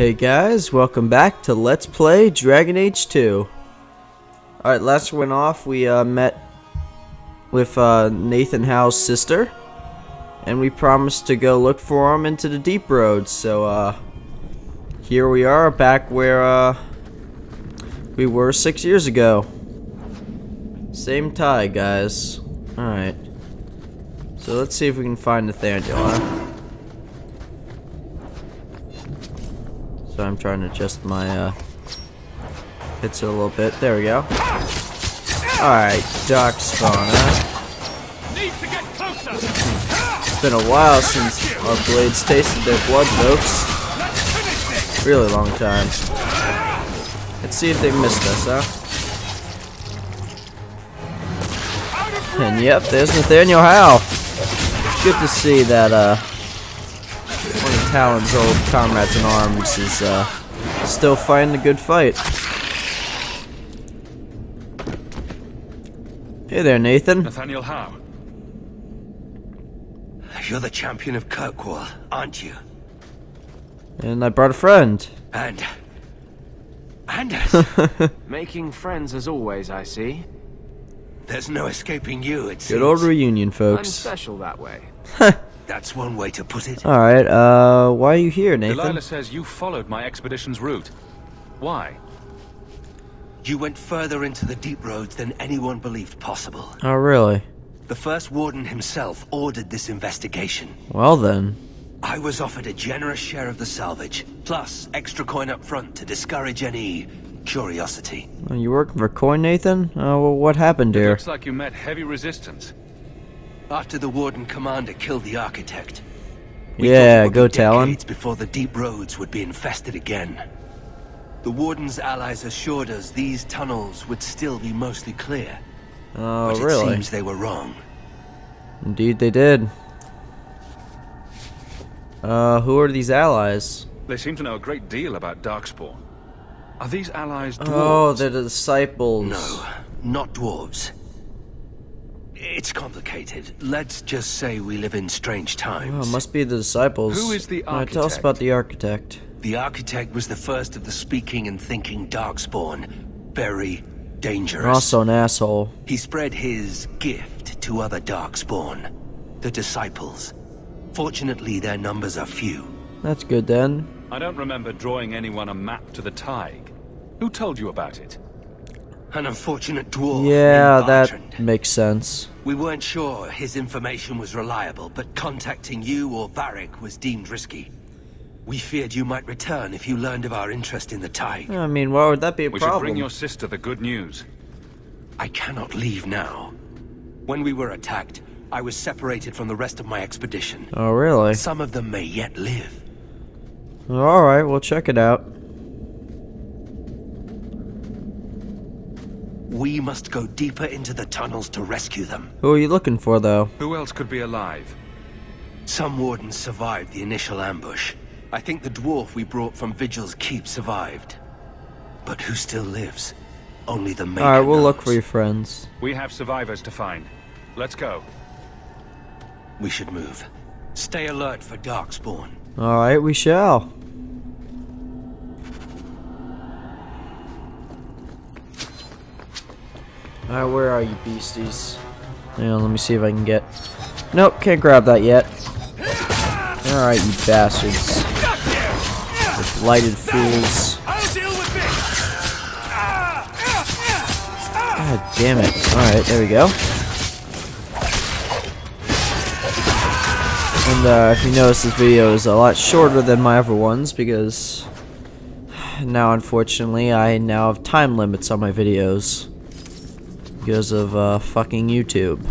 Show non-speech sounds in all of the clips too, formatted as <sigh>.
Hey guys, welcome back to Let's Play Dragon Age 2. Alright, last went off, we uh, met with uh, Nathan Howe's sister. And we promised to go look for him into the deep roads, so uh, here we are, back where uh, we were six years ago. Same tie, guys. Alright. So let's see if we can find Nathaniel, huh? So I'm trying to adjust my uh, hits a little bit. There we go. Alright, Dark Spawn, huh? It's been a while since our blades tasted their blood, folks. Really long time. Let's see if they missed us, huh? And yep, there's Nathaniel Howe. Good to see that, uh, Talon's old comrades in arms is uh, still fighting a good fight. Hey there, Nathan. Nathaniel Howe. You're the champion of Kirkwall, aren't you? And I brought a friend. And... Anders! <laughs> Making friends as always, I see. There's no escaping you, it seems. Good old reunion, folks. I'm special that way. <laughs> That's one way to put it. Alright, uh, why are you here, Nathan? Delilah says you followed my expedition's route. Why? You went further into the deep roads than anyone believed possible. Oh, really? The first warden himself ordered this investigation. Well then. I was offered a generous share of the salvage, plus extra coin up front to discourage any curiosity. Are you working for Coin, Nathan? Uh, well, what happened here? Looks like you met heavy resistance. After the warden commander killed the architect, we Yeah, thought it would go tell him. before the deep roads would be infested again. The warden's allies assured us these tunnels would still be mostly clear. Oh, but it seems they were wrong. Indeed they did. Uh, who are these allies? They seem to know a great deal about Darkspawn. Are these allies dwarves? Oh, they're the disciples. No, not dwarves. It's complicated. Let's just say we live in strange Oh, times. must be the disciples. Who is the Uh, tell us about the architect. The architect was the first of the speaking and thinking Darkspawn. Very dangerous. You're also an asshole. He spread his gift to other Darkspawn, the Disciples. Fortunately, their numbers are few. That's good then. I don't remember drawing anyone a map to the thaig. Who told you about it? An unfortunate dwarf Yeah, that makes sense. We weren't sure his information was reliable, but contacting you or Varric was deemed risky. We feared you might return if you learned of our interest in the thaig. I mean, why would that be a We should bring your sister the good news. I cannot leave now. When we were attacked, I was separated from the rest of my expedition. Oh, really? Some of them may yet live. Alright, we'll check it out. We must go deeper into the tunnels to rescue them. Who are you looking for, though? Who else could be alive? Some wardens survived the initial ambush. I think the dwarf we brought from Vigil's keep survived. But who still lives? Only the maker Alright, we'll look for your friends. We have survivors to find. Let's go. We should move. Stay alert for Darkspawn. Alright, we shall. Alright, where are you beasties? Yeah, let me see if I can get... Nope, can't grab that yet. Alright, you bastards. You blighted fools. God damn it. Alright, there we go. And uh, if you notice, this video is a lot shorter than my other ones because <sighs> now, unfortunately, I now have time limits on my videos because of uh, fucking YouTube.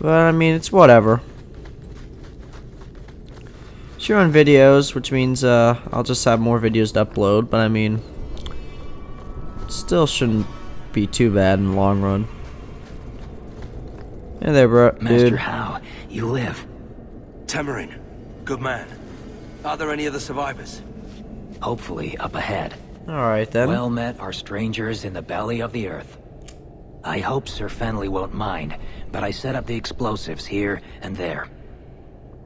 But I mean, it's whatever. It's Sure on videos, which means uh, I'll just have more videos to upload. But I mean, still shouldn't be too bad in the long run. Hey there, bro, Master dude. Howe, you live. Temerin, good man. Are there any other survivors? Hopefully up ahead. Alright then. Well met are strangers in the belly of the earth. I hope Sir Fenley won't mind, but I set up the explosives here and there.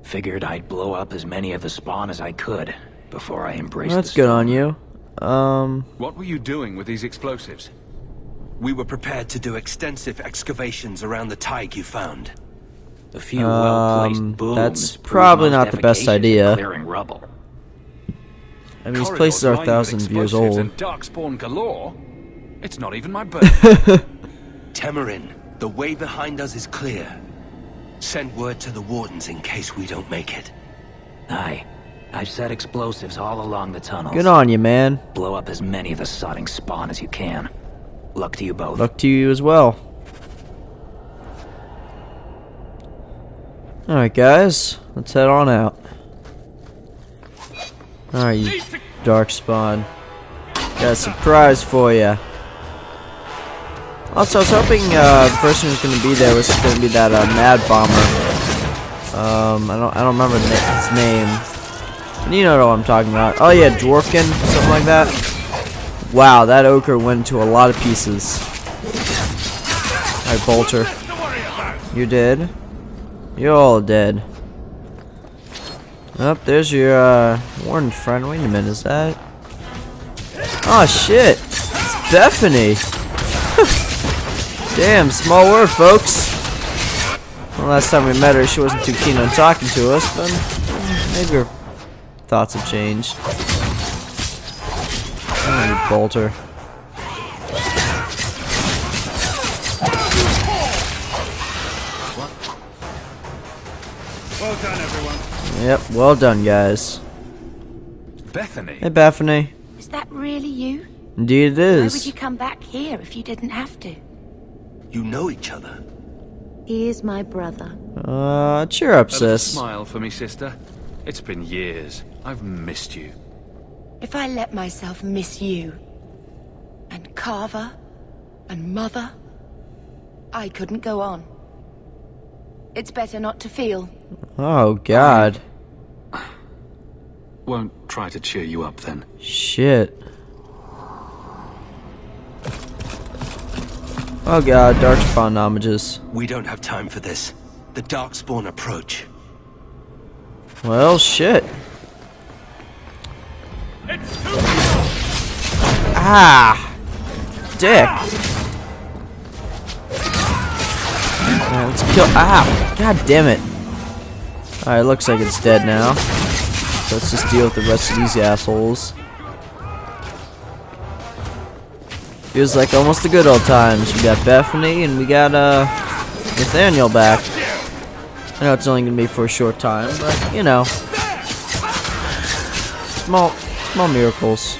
Figured I'd blow up as many of the spawn as I could, before I embraced That's the good on you. Um, What were you doing with these explosives? We were prepared to do extensive excavations around the thaig you found. A few well-placed Um, booms. that's probably not the best idea. Clearing rubble. I mean, these places are a lined thousand years old. And darkspawn galore. It's not even my birthday. <laughs> Temerin, the way behind us is clear. Send word to the Wardens in case we don't make it. Aye. I've set explosives all along the tunnels. Good on you, man. Blow up as many of the sodding spawn as you can. Luck to you both. Luck to you as well. Alright, guys. Let's head on out. Alright, you dark spawn. Got a surprise for you. Also, I was hoping uh, the person who's going to be there was going to be that uh, Mad Bomber. Um, I don't, I don't remember his name. You know what I'm talking about. Oh yeah, Dwarfkin, something like that. Wow, that ogre went into a lot of pieces. Alright, Bolter. You're dead. You're all dead. Up, there's your uh, warden friend. Wait a minute, is that? Oh shit! It's Bethany. <laughs> Damn, small world, folks. Well, last time we met her, she wasn't too keen on talking to us, but mm, maybe her thoughts have changed. Oh, you bolter. Well done, everyone. Yep, well done, guys. Bethany? Hey, Bethany. Is that really you? Indeed it Why would you come back here if you didn't have to? You know each other. He is my brother. Uh, cheer up, A sis. smile for me, sister. It's been years. I've missed you. If I let myself miss you, and Carver, and Mother, I couldn't go on. It's better not to feel. Oh, God. Won't try to cheer you up then. Shit. Oh, God, Darkspawn homages. We don't have time for this. The Darkspawn approach. Well, shit. Ah! Dick! Alright, let's kill- Ah! God damn it! Alright, looks like it's dead now. So let's just deal with the rest of these assholes. Feels like almost the good old times. We got Bethany and we got, uh, Nathaniel back. I know it's only gonna be for a short time, but, you know. Small, small miracles.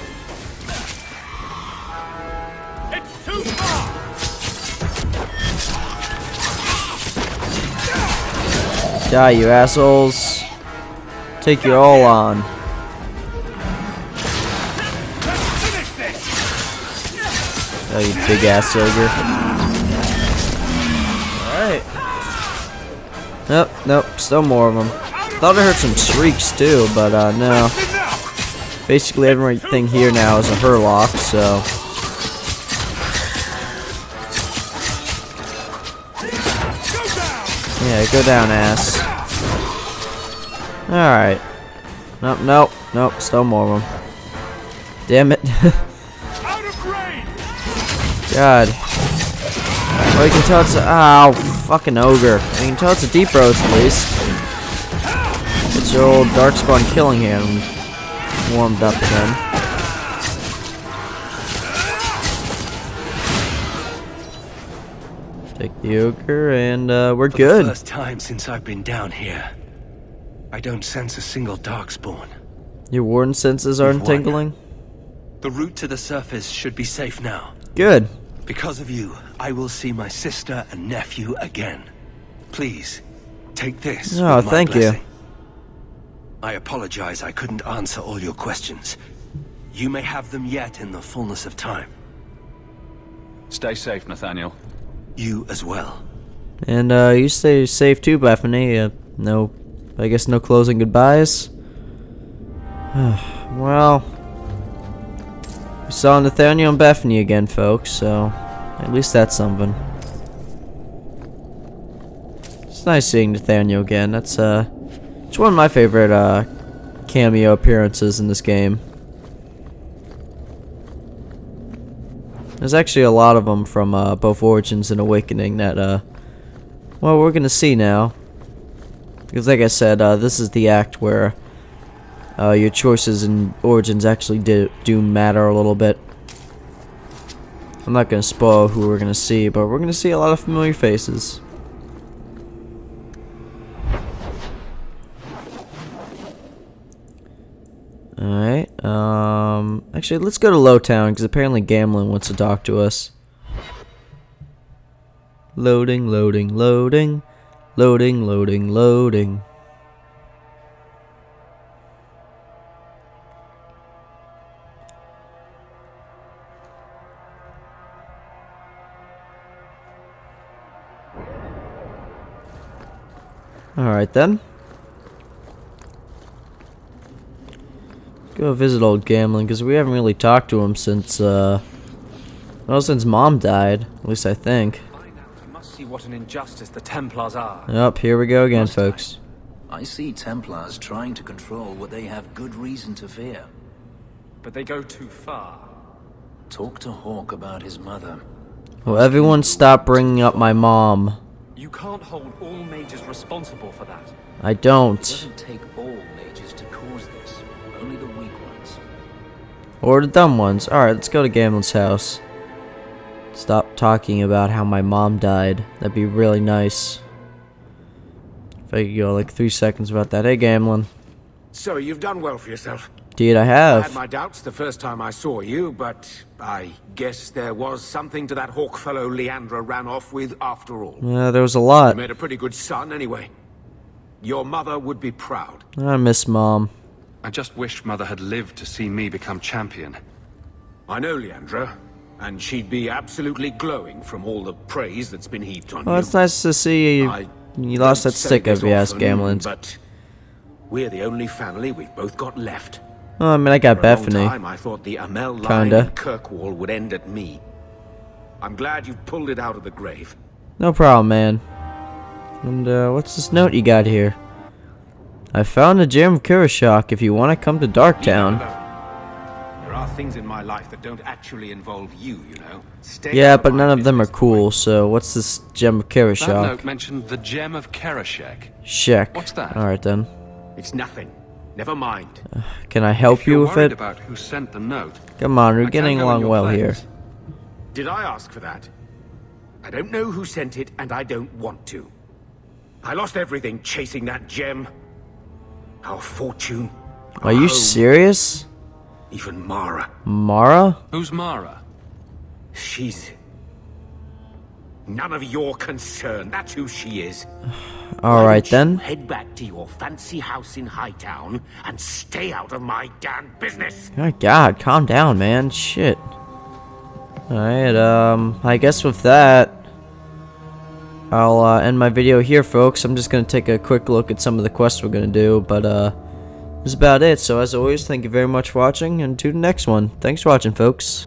Die, you assholes. Take your all on. Oh, you big ass ogre. Alright. Nope, nope, still more of them. Thought I heard some shrieks too, but uh, no. Basically everything here now is a Hurlock, so. Yeah, go down, ass. Alright. Nope, nope, nope, still more of them. Damn it. <laughs> God. Oh, you can tell it's a- Ow, fucking ogre. You can tell it's a deep road at least. It's your old Darkspawn killing hand warmed up again. Take the ogre and uh, we're For good. the first time since I've been down here, I don't sense a single Darkspawn. Your warden senses are You've won. tingling. The route to the surface should be safe now. Good. Because of you, I will see my sister and nephew again. Please, take this. Oh, with my thank you. I apologize I couldn't answer all your questions. You may have them yet in the fullness of time. Stay safe, Nathaniel. You as well. And uh, you stay safe too, Bethany. Uh, no, I guess no closing goodbyes. <sighs> well, we saw Nathaniel and Bethany again, folks. So at least that's something. It's nice seeing Nathaniel again. That's uh, it's one of my favorite uh cameo appearances in this game. There's actually a lot of them from uh, both Origins and Awakening that, uh, well, we're gonna see now. Because like I said, uh, this is the act where uh, your choices in Origins actually do, do matter a little bit. I'm not gonna spoil who we're gonna see, but we're gonna see a lot of familiar faces. Actually, let's go to Lowtown, because apparently Gamlen wants to talk to us. Loading, loading, loading, loading, loading, loading. Alright then. Go visit old Gamlen, because we haven't really talked to him since, uh... Well, since Mom died. At least I think. I must see what an injustice the Templars are. Yep, here we go again, folks. I see Templars trying to control what they have good reason to fear. But they go too far. Talk to Hawke about his mother. Well, everyone stop bringing up my mom. You can't hold all mages responsible for that. I It don't. Cause this. Only the weak ones. Or the dumb ones. Alright, let's go to Gamlen's house. Stop talking about how my mom died. That'd be really nice. If I could go like three seconds about that. Hey, Gamlen. So you've done well for yourself. Indeed, I have. I have. had my doubts the first time I saw you, but I guess there was something to that Hawke fellow Leandra ran off with after all. Yeah, there was a You lot. made a pretty good son anyway. Your mother would be proud. I miss mom. I just wish Mother had lived to see me become champion. I know Leandra, and she'd be absolutely glowing from all the praise that's been heaped on Well, you. it's nice to see you. I You lost that say stick this if you ask often, Gamlen. But we're the only family we've both got left. Oh, I mean, I got For a long Bethany. time, I thought the Amell line Kinda. in Kirkwall would end at me. I'm glad you've pulled it out of the grave. No problem, man. And, uh, what's this note you got here? I found a gem of Kurashok if you want to come to Darktown. There are things in my life that don't actually involve you, you know. Stay Yeah, but none of them are cool, boy. so what's this gem of That note mentioned the gem of Karashek. Shek. What's that? Alright then. It's nothing. Never mind. Can I help If you you're with it? about who sent the note, Come on, we're can't getting along your well here. Did I ask for that? I don't know who sent it, and I don't want to. I lost everything chasing that gem. Our fortune. Are you home, serious? Even Mara. Mara? Who's Mara? She's... None of your concern. That's who she is. <sighs> Why Alright then. Head back to your fancy house in Hightown and stay out of my damn business. My god, calm down, man. Shit. Alright, um, I guess with that, I'll uh, end my video here, folks. I'm just gonna take a quick look at some of the quests we're gonna do, but uh, that's about it. So as always, thank you very much for watching, and to the next one. Thanks for watching, folks.